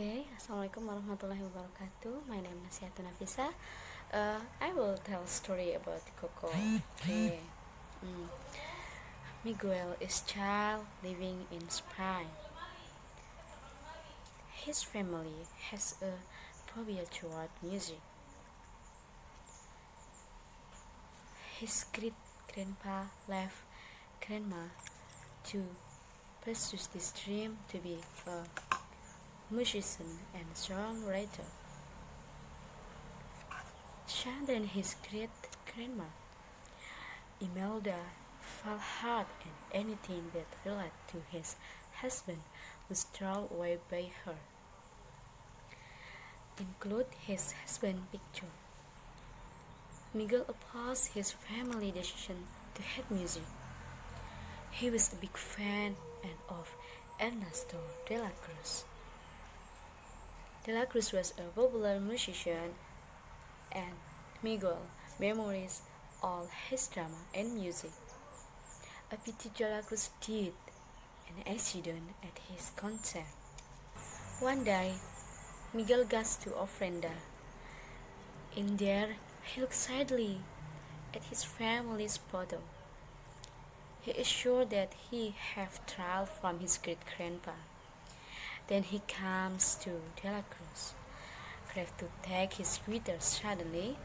Okay, Assalamualaikum warahmatullahi wabarakatuh. My name is Nasikhatun Nafisah. Uh, I will tell story about Coco. Okay. Mm. Miguel is child living in Spain. His family has a phobia toward music. His great grandpa left grandma to pursue this dream to be a musician and songwriter. Shan and his great grandma, Imelda, fell hard and anything that related to his husband was thrown away by her. Include his husband picture. Miguel opposed his family decision to hate music. He was a big fan and of Ernesto de la Cruz. De la Cruz was a popular musician and Miguel memorized all his drama and music. A pity De died an accident at his concert. One day, Miguel goes to Ofrenda. In there, he looks sadly at his family's photo. He is sure that he have trial from his great grandpa. Then he comes to De La Cruz. To take his guitar suddenly,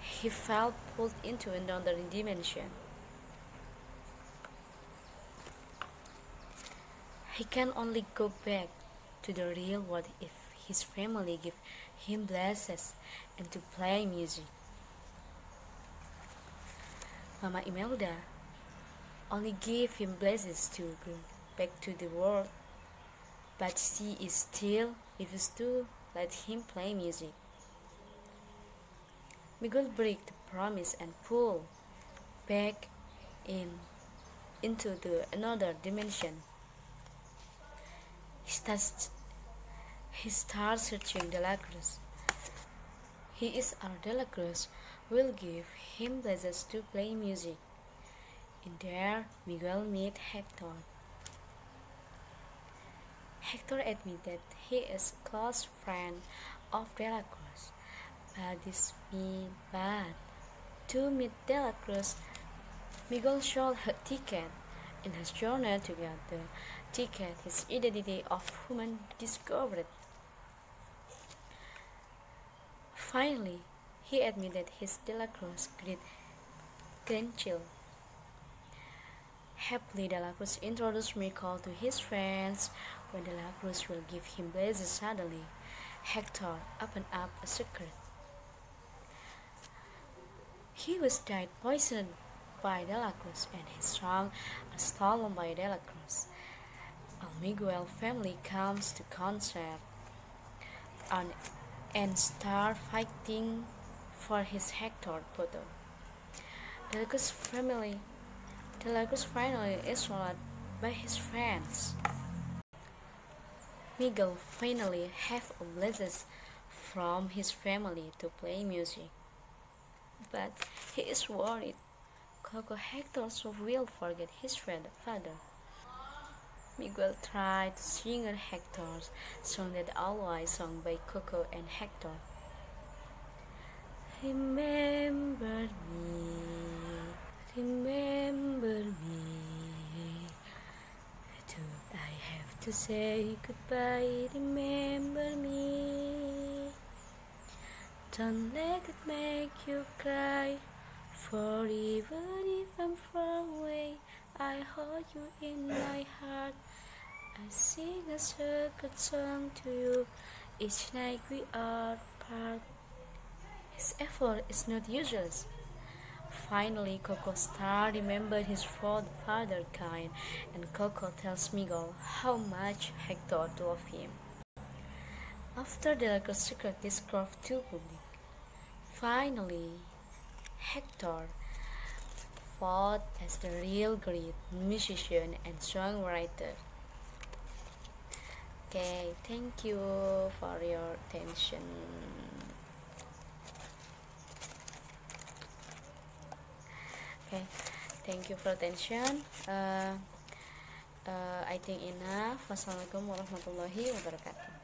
he felt pulled into another dimension. He can only go back to the real world if his family give him blessings and to play music. Mama Imelda only gave him blessings to go back to the world but she is still refused to let him play music. Miguel break the promise and pull back in into the another dimension. He starts he starts searching De La Cruz. He is our De La will give him blessings to play music. In there, Miguel meet Hector. Hector admitted he is a close friend of De La Cruz. But this means bad. To meet De La Cruz, Miguel showed her ticket. In his journey to get the ticket, his identity of human discovered. Finally, he admitted his De La Cruz great grandchild. Happily, De La Cruz introduced Miguel to his friends when De La will give him blazes suddenly, Hector opened up a secret. He was died poisoned by De La Cruz and his song are stolen by De La Cruz. El Miguel family comes to concert and, and start fighting for his Hector photo. La family Cruz finally is swallowed by his friends. Miguel finally have a blessing from his family to play music. But he is worried Coco Hector will forget his father. Miguel tried to sing Hector's song that always sung by Coco and Hector. Remember me, remember me to say goodbye, remember me. Don't let it make you cry, for even if I'm far away, I hold you in my heart. I sing a secret song to you each night we are apart. His effort is not useless. Finally, Coco Star remembered his father kind, and Coco tells Miguel how much Hector loved him. After the secret discovered to public, finally, Hector fought as the real great musician and songwriter. Okay, thank you for your attention. Okay. Thank you for attention. Uh, uh, I think enough. Wassalamualaikum warahmatullahi wabarakatuh